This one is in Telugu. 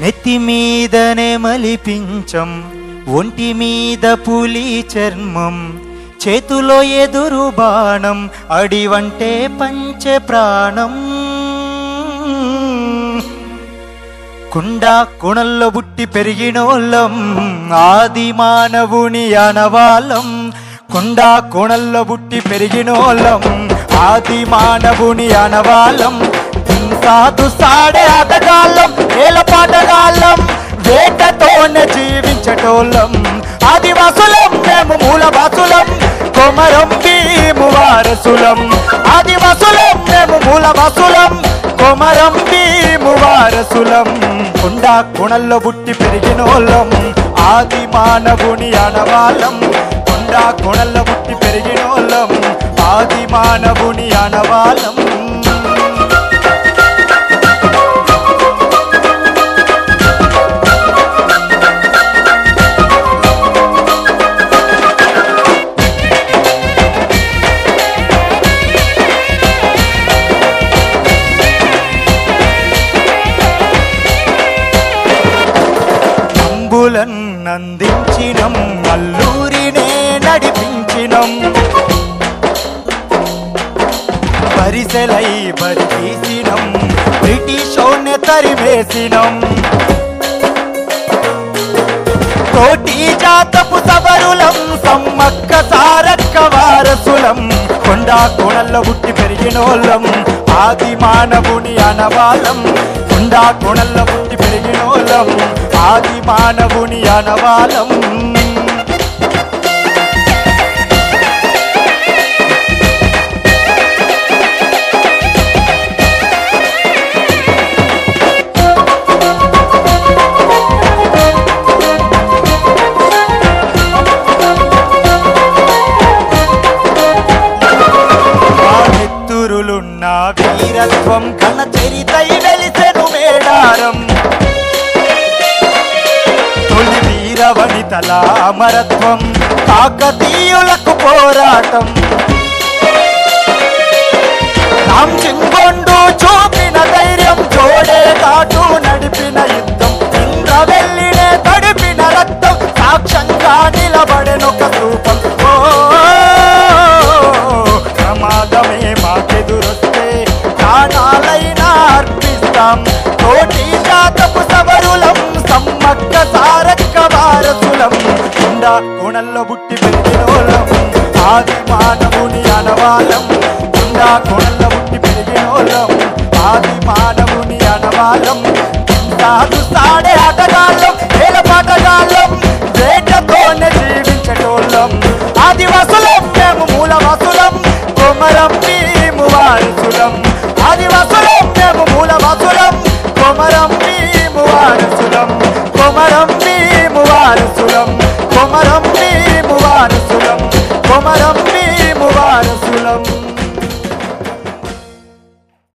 నెత్తి మీదనే మలిపించం ఒంటి మీద పులి చర్మం చేతిలో ఎదురు బాణం అడివంటే పంచ ప్రాణం. కుండ కుణల్లో బుట్టి పెరిగినోళ్ళం ఆది మానవుని అనవాళ్ళం. కుండ కుణల్లో బుట్టి పెరిగినోళ్ళం ఆది మానవుని అనవాళ్ళం. సాధు సాడే ఆటగాళ్ళం పాటగాళ్ళం వేటతోనే జీవించటోళ్ళం. ఆదివాసులం మేము మూలవాసులం కొమరం భీము వారసులం. ఆదివాసులం మేము మూలవాసులం కొమరం భీము వారసులం. కుండ కుణల్లో బుట్టి పెరిగినోళ్ళం ఆది మానవుని అనవాళ్ళం కొండా కుణల్లో బుట్టి పెరిగినోళ్ళం ఆది మానవుని అనవాళ్ళం నందించినం అల్లూరినే నడిపించినం. పరిసెలై బరితీసినం బ్రిటిషోనే తరివేసినం. కోటి జాతపు సవరులం సమ్మక్క సారక్క వారసులం. కొండా కోణల్లో పుట్టి పెరిగినోళ్ళం ఆది మానవుని అనవాలం. కొండా కోణల్లో పుట్టి ఆది మానవుని అనవాలం వీరత్వం కన వీర అమరత్వం కాకతీయులకు పోరాటం. రామ్ చింగొండు చూపిన ధైర్యం జోడే కాటు నడిపిన యుద్ధం. ఇంద్ర వెళ్ళినే తడిపిన రక్తం సాక్ష్యంగా నిలబడెనొక రూపం ప్రమాదమే మాకెదురొస్తే ప్రాణాలైనా అర్పిస్తాం. తోటి జాతపు కుండ కోణల్లో బుట్టి పెరిగినోళ్ళం ఆది మానవుని అనవాలం కుండ కోణల్లో బుట్టి పెరిగినోళ్ళం ఆది మానవుని అనవాలం కాదు సాడే ఆటగాళ్ళం వేల పాటగాళ్ళం. వేటతోనే జీవించటోళ్ళం. ఆదివాసులం మేము మూలవాసులం. కొమరం మేము వారసులం. ఆదివాసులం మేము మూలవాసులం. కొమరం మేము వారసులం. కొమరం భీము వారసులం. కొమరం భీము వారసులం కొమరం భీము వారసులం